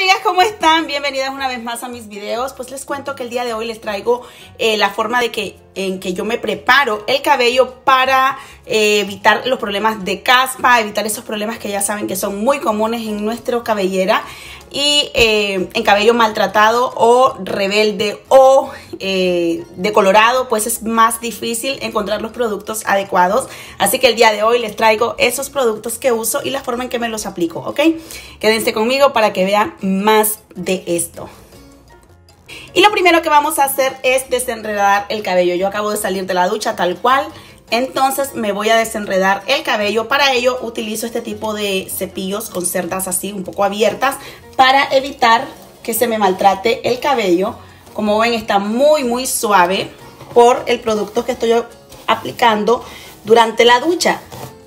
amigas, ¿cómo están? Bienvenidas una vez más a mis videos. Pues les cuento que el día de hoy les traigo eh, la forma de que en que yo me preparo el cabello para eh, evitar los problemas de caspa, evitar esos problemas que ya saben que son muy comunes en nuestra cabellera y eh, en cabello maltratado o rebelde o eh, decolorado pues es más difícil encontrar los productos adecuados. Así que el día de hoy les traigo esos productos que uso y la forma en que me los aplico ok quédense conmigo para que vean más de esto. Y lo primero que vamos a hacer es desenredar el cabello. Yo acabo de salir de la ducha tal cual entonces me voy a desenredar el cabello. Para ello utilizo este tipo de cepillos con cerdas así un poco abiertas para evitar que se me maltrate el cabello. Como ven está muy muy suave por el producto que estoy aplicando durante la ducha.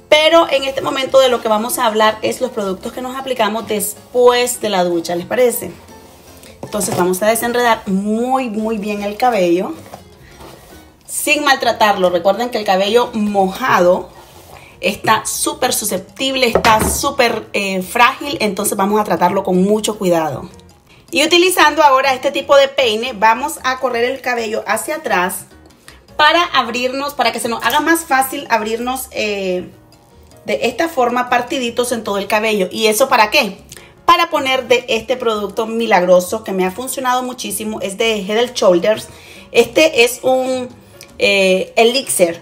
Pero en este momento de lo que vamos a hablar es los productos que nos aplicamos después de la ducha, ¿les parece? Entonces vamos a desenredar muy muy bien el cabello sin maltratarlo. Recuerden que el cabello mojado está súper susceptible, está súper eh, frágil, entonces vamos a tratarlo con mucho cuidado. Y utilizando ahora este tipo de peine, vamos a correr el cabello hacia atrás para abrirnos, para que se nos haga más fácil abrirnos eh, de esta forma partiditos en todo el cabello. ¿Y eso para qué? Para poner de este producto milagroso que me ha funcionado muchísimo, es de Head Shoulders. Este es un eh, elixir.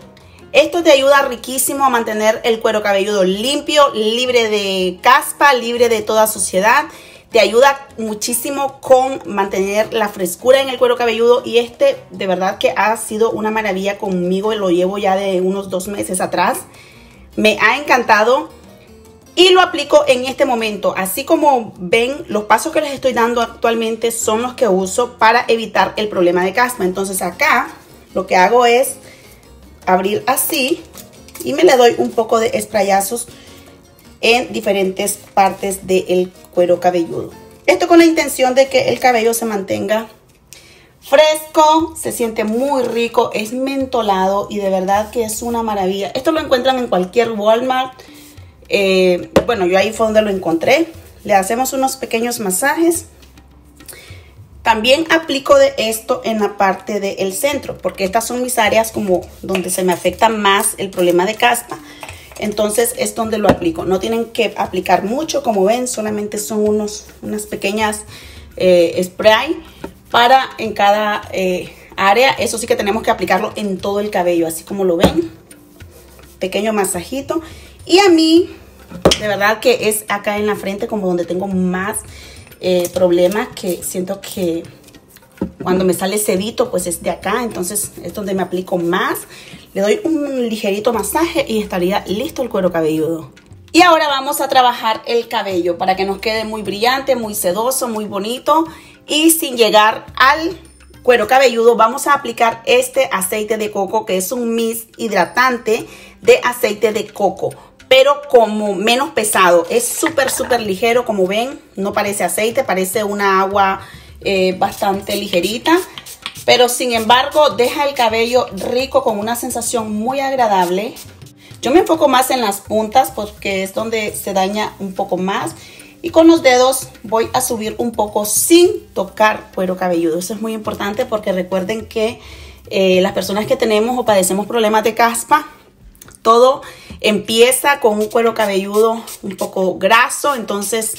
Esto te ayuda riquísimo a mantener el cuero cabelludo limpio, libre de caspa, libre de toda suciedad. Te ayuda muchísimo con mantener la frescura en el cuero cabelludo y este de verdad que ha sido una maravilla conmigo. Lo llevo ya de unos dos meses atrás. Me ha encantado y lo aplico en este momento. Así como ven, los pasos que les estoy dando actualmente son los que uso para evitar el problema de caspa. Entonces acá lo que hago es abrir así y me le doy un poco de sprayazos en diferentes partes del cuero cabelludo. Esto con la intención de que el cabello se mantenga fresco, se siente muy rico, es mentolado y de verdad que es una maravilla. Esto lo encuentran en cualquier Walmart. Eh, bueno, yo ahí fue donde lo encontré. Le hacemos unos pequeños masajes también aplico de esto en la parte del centro, porque estas son mis áreas como donde se me afecta más el problema de caspa. Entonces es donde lo aplico. No tienen que aplicar mucho, como ven, solamente son unos, unas pequeñas eh, spray para en cada eh, área. Eso sí que tenemos que aplicarlo en todo el cabello, así como lo ven. Pequeño masajito. Y a mí, de verdad que es acá en la frente como donde tengo más eh, problemas que siento que cuando me sale cedito, pues es de acá. Entonces es donde me aplico más. Le doy un ligerito masaje y estaría listo el cuero cabelludo. Y ahora vamos a trabajar el cabello para que nos quede muy brillante, muy sedoso, muy bonito. Y sin llegar al cuero cabelludo, vamos a aplicar este aceite de coco que es un mist hidratante de aceite de coco pero como menos pesado. Es súper, súper ligero, como ven. No parece aceite, parece una agua eh, bastante ligerita. Pero sin embargo, deja el cabello rico con una sensación muy agradable. Yo me enfoco más en las puntas porque es donde se daña un poco más. Y con los dedos voy a subir un poco sin tocar cuero cabelludo. Eso es muy importante porque recuerden que eh, las personas que tenemos o padecemos problemas de caspa, todo empieza con un cuero cabelludo un poco graso, entonces,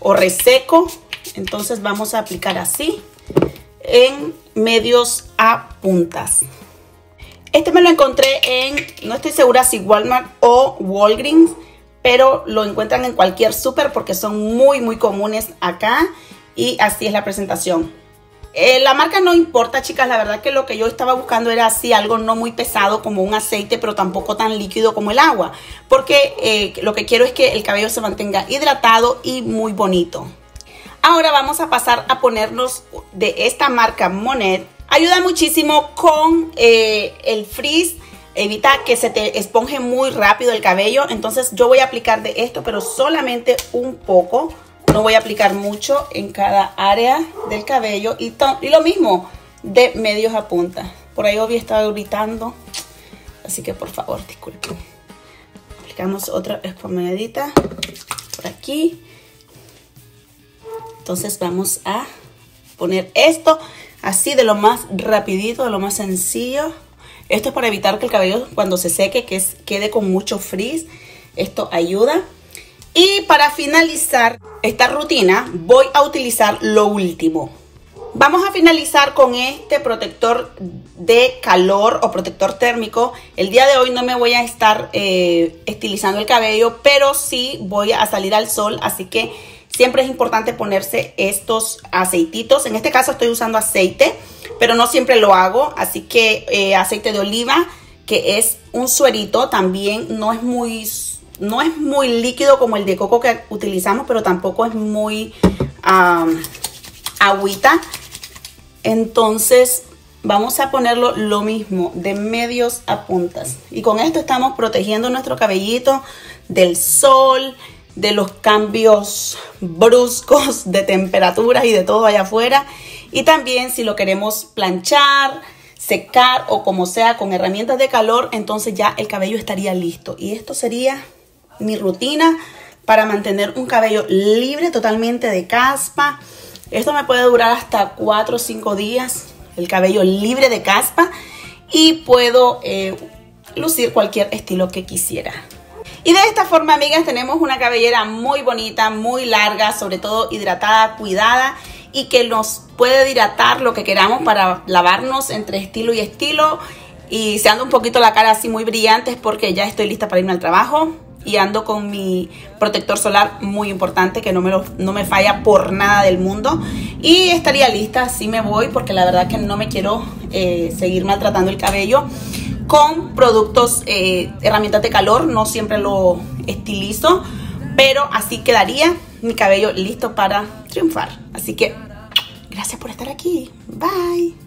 o reseco. Entonces vamos a aplicar así en medios a puntas. Este me lo encontré en, no estoy segura si Walmart o Walgreens, pero lo encuentran en cualquier súper porque son muy, muy comunes acá. Y así es la presentación. Eh, la marca no importa, chicas. La verdad que lo que yo estaba buscando era así, algo no muy pesado como un aceite, pero tampoco tan líquido como el agua. Porque eh, lo que quiero es que el cabello se mantenga hidratado y muy bonito. Ahora vamos a pasar a ponernos de esta marca Monet. Ayuda muchísimo con eh, el frizz. Evita que se te esponje muy rápido el cabello. Entonces yo voy a aplicar de esto, pero solamente un poco no voy a aplicar mucho en cada área del cabello. Y, lo mismo de medios a punta. Por ahí obvio estaba gritando. Así que por favor, disculpen. Aplicamos otra esponjadita por aquí. Entonces vamos a poner esto así de lo más rapidito, de lo más sencillo. Esto es para evitar que el cabello cuando se seque que quede con mucho frizz. Esto ayuda. Y para finalizar esta rutina voy a utilizar lo último. Vamos a finalizar con este protector de calor o protector térmico. El día de hoy no me voy a estar eh, estilizando el cabello, pero sí voy a salir al sol, así que siempre es importante ponerse estos aceititos. En este caso estoy usando aceite, pero no siempre lo hago, así que eh, aceite de oliva, que es un suerito, también no es muy no es muy líquido como el de coco que utilizamos, pero tampoco es muy agüita. Entonces vamos a ponerlo lo mismo, de medios a puntas. Y con esto estamos protegiendo nuestro cabellito del sol, de los cambios bruscos de temperaturas y de todo allá afuera. Y también si lo queremos planchar, secar o como sea con herramientas de calor, entonces ya el cabello estaría listo. Y esto sería mi rutina para mantener un cabello libre totalmente de caspa. Esto me puede durar hasta 4 o 5 días, el cabello libre de caspa y puedo eh, lucir cualquier estilo que quisiera. Y de esta forma, amigas, tenemos una cabellera muy bonita, muy larga, sobre todo hidratada, cuidada y que nos puede hidratar lo que queramos para lavarnos entre estilo y estilo. Y se anda un poquito la cara así muy brillante es porque ya estoy lista para irme al trabajo y ando con mi protector solar muy importante que no me, lo, no me falla por nada del mundo y estaría lista, si me voy porque la verdad que no me quiero eh, seguir maltratando el cabello con productos, eh, herramientas de calor, no siempre lo estilizo, pero así quedaría mi cabello listo para triunfar. Así que gracias por estar aquí. Bye.